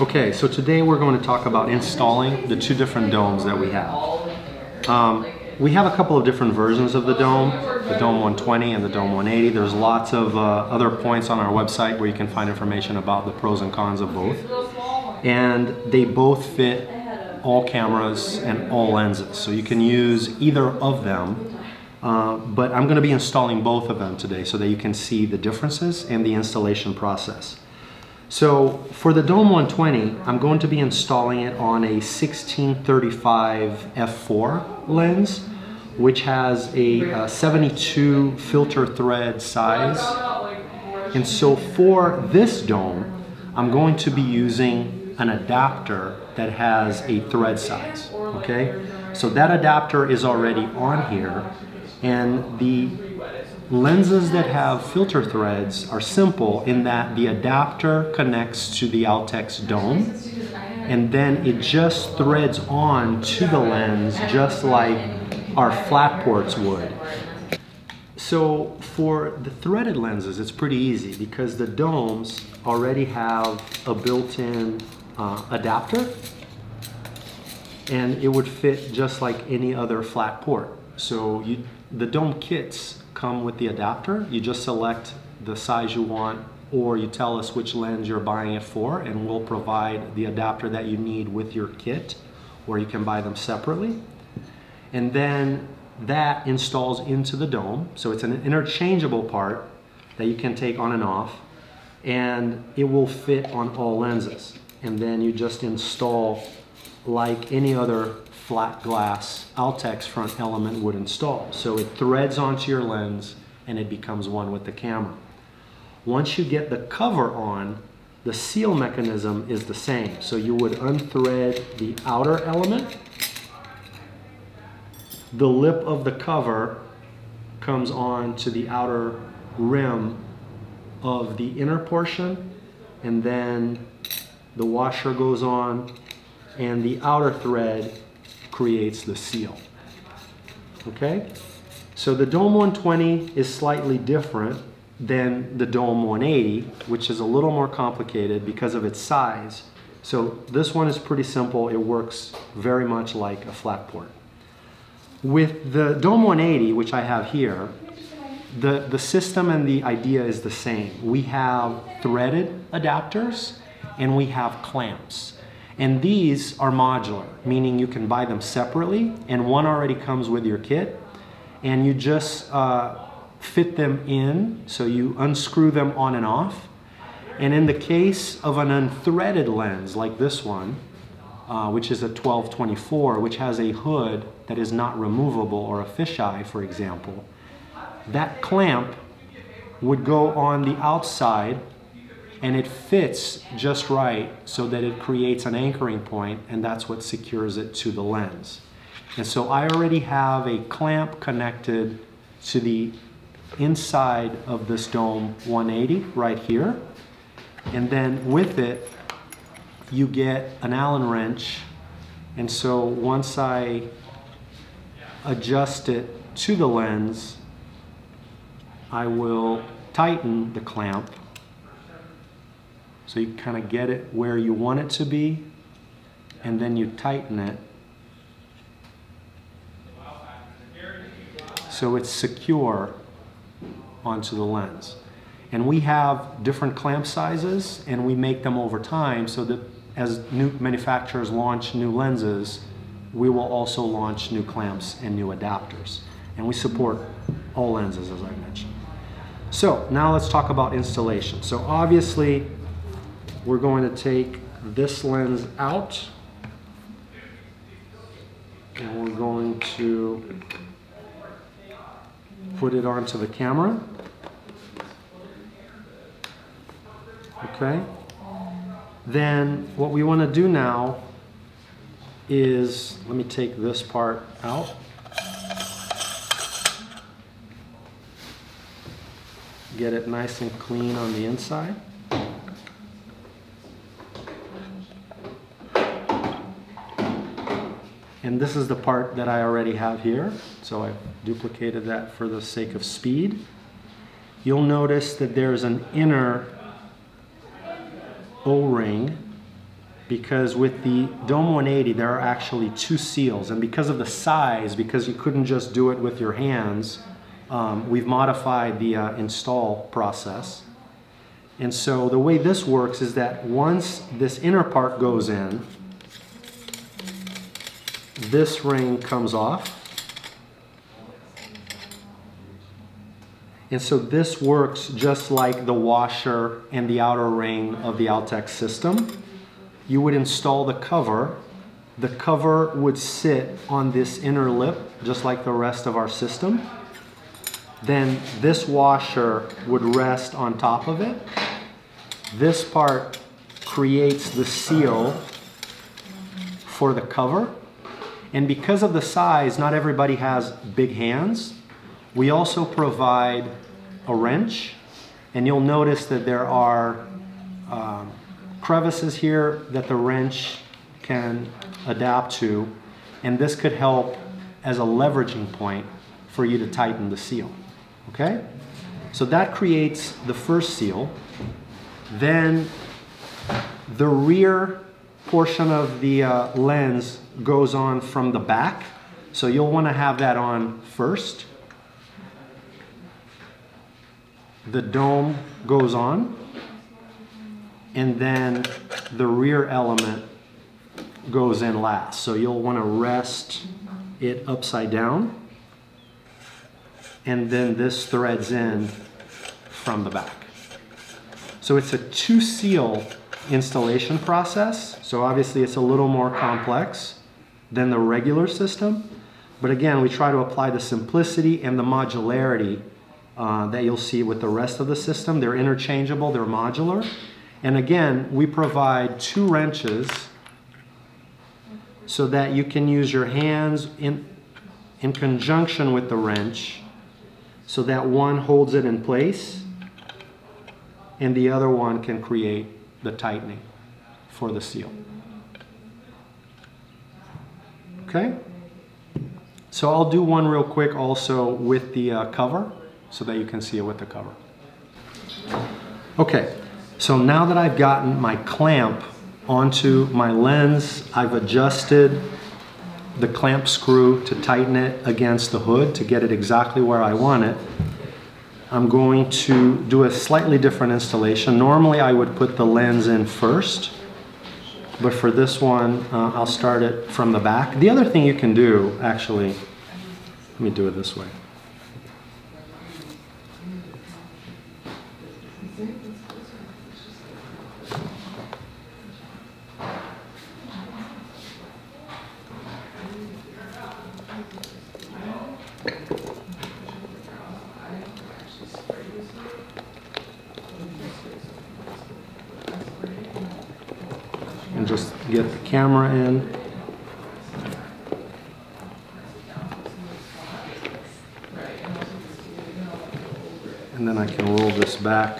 Okay, so today we're going to talk about installing the two different domes that we have. Um, we have a couple of different versions of the dome, the Dome 120 and the Dome 180. There's lots of uh, other points on our website where you can find information about the pros and cons of both. And they both fit all cameras and all lenses. So you can use either of them. Uh, but I'm going to be installing both of them today so that you can see the differences and the installation process. So for the Dome 120, I'm going to be installing it on a 1635 f4 lens, which has a uh, 72 filter thread size. And so for this dome, I'm going to be using an adapter that has a thread size, okay? So that adapter is already on here, and the Lenses that have filter threads are simple in that the adapter connects to the Outex dome and then it just threads on to the lens just like our flat ports would. So for the threaded lenses, it's pretty easy because the domes already have a built-in uh, adapter and it would fit just like any other flat port. So you, the dome kits come with the adapter. You just select the size you want or you tell us which lens you're buying it for and we'll provide the adapter that you need with your kit or you can buy them separately. And then that installs into the dome. So it's an interchangeable part that you can take on and off and it will fit on all lenses. And then you just install like any other flat glass Outex front element would install. So it threads onto your lens and it becomes one with the camera. Once you get the cover on, the seal mechanism is the same. So you would unthread the outer element. The lip of the cover comes on to the outer rim of the inner portion and then the washer goes on and the outer thread creates the seal. Okay? So the Dome 120 is slightly different than the Dome 180, which is a little more complicated because of its size. So this one is pretty simple. It works very much like a flat port. With the Dome 180, which I have here, the, the system and the idea is the same. We have threaded adapters and we have clamps. And these are modular, meaning you can buy them separately and one already comes with your kit and you just uh, fit them in so you unscrew them on and off. And in the case of an unthreaded lens like this one, uh, which is a 1224, which has a hood that is not removable or a fisheye, for example, that clamp would go on the outside and it fits just right so that it creates an anchoring point and that's what secures it to the lens. And so I already have a clamp connected to the inside of this dome 180 right here. And then with it, you get an Allen wrench. And so once I adjust it to the lens, I will tighten the clamp so you kind of get it where you want it to be, and then you tighten it. So it's secure onto the lens. And we have different clamp sizes, and we make them over time so that as new manufacturers launch new lenses, we will also launch new clamps and new adapters. And we support all lenses, as I mentioned. So now let's talk about installation. So obviously, we're going to take this lens out and we're going to put it onto the camera. Okay. Then what we want to do now is, let me take this part out. Get it nice and clean on the inside. And this is the part that I already have here. So I've duplicated that for the sake of speed. You'll notice that there's an inner O-ring because with the Dome 180 there are actually two seals and because of the size, because you couldn't just do it with your hands, um, we've modified the uh, install process. And so the way this works is that once this inner part goes in, this ring comes off. And so this works just like the washer and the outer ring of the Outex system. You would install the cover. The cover would sit on this inner lip, just like the rest of our system. Then this washer would rest on top of it. This part creates the seal for the cover. And because of the size, not everybody has big hands. We also provide a wrench, and you'll notice that there are um, crevices here that the wrench can adapt to, and this could help as a leveraging point for you to tighten the seal, okay? So that creates the first seal. Then the rear portion of the uh, lens goes on from the back. So you'll want to have that on first. The dome goes on. And then the rear element goes in last. So you'll want to rest it upside down. And then this threads in from the back. So it's a two seal installation process. So obviously it's a little more complex than the regular system. But again, we try to apply the simplicity and the modularity uh, that you'll see with the rest of the system. They're interchangeable, they're modular. And again, we provide two wrenches so that you can use your hands in, in conjunction with the wrench so that one holds it in place and the other one can create the tightening for the seal. Okay? So I'll do one real quick also with the uh, cover so that you can see it with the cover. Okay, so now that I've gotten my clamp onto my lens, I've adjusted the clamp screw to tighten it against the hood to get it exactly where I want it. I'm going to do a slightly different installation. Normally I would put the lens in first, but for this one, uh, I'll start it from the back. The other thing you can do, actually, let me do it this way. and just get the camera in. And then I can roll this back.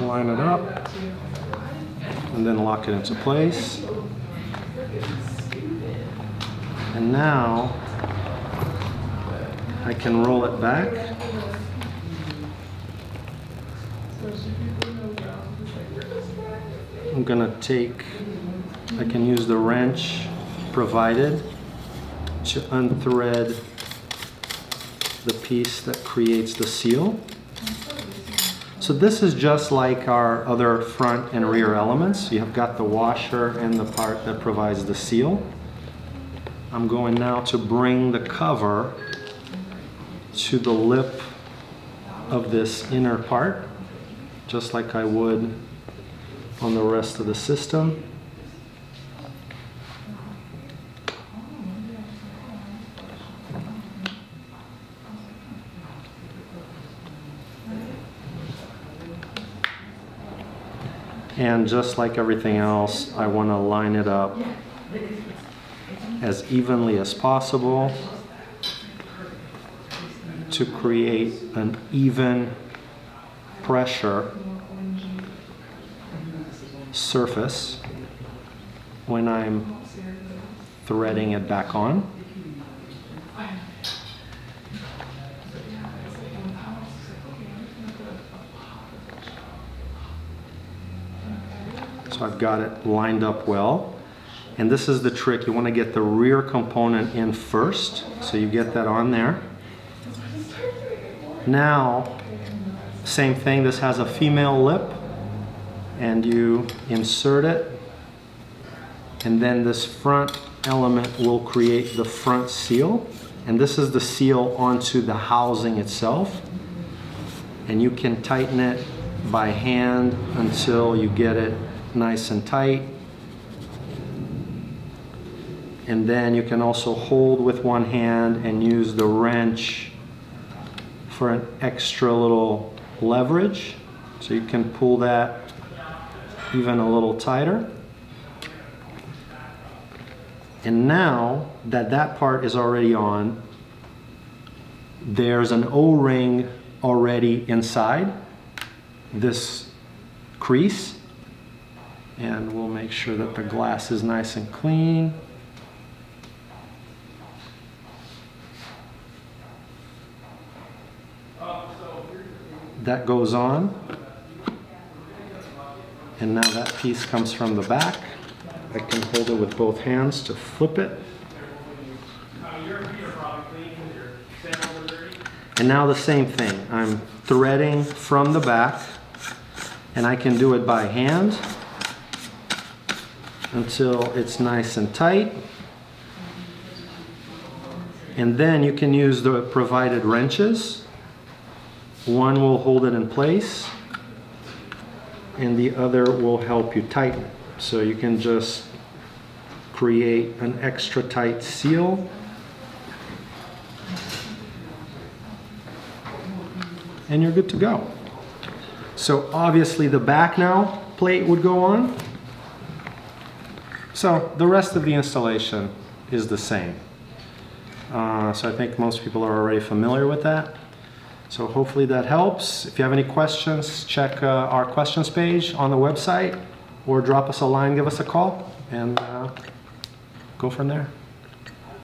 Line it up and then lock it into place. And now I can roll it back. I'm gonna take, I can use the wrench provided to unthread the piece that creates the seal. So this is just like our other front and rear elements. You have got the washer and the part that provides the seal. I'm going now to bring the cover to the lip of this inner part, just like I would on the rest of the system. And just like everything else, I want to line it up as evenly as possible to create an even pressure surface when I'm threading it back on. I've got it lined up well. And this is the trick, you want to get the rear component in first. So you get that on there. Now, same thing, this has a female lip and you insert it and then this front element will create the front seal and this is the seal onto the housing itself and you can tighten it by hand until you get it nice and tight. And then you can also hold with one hand and use the wrench for an extra little leverage. So you can pull that even a little tighter. And now that that part is already on there's an o-ring already inside this crease and we'll make sure that the glass is nice and clean that goes on. And now that piece comes from the back. I can hold it with both hands to flip it. And now the same thing. I'm threading from the back and I can do it by hand until it's nice and tight. And then you can use the provided wrenches one will hold it in place and the other will help you tighten. So you can just create an extra tight seal. And you're good to go. So obviously the back now plate would go on. So the rest of the installation is the same. Uh, so I think most people are already familiar with that. So hopefully that helps. If you have any questions, check uh, our questions page on the website or drop us a line, give us a call, and uh, go from there.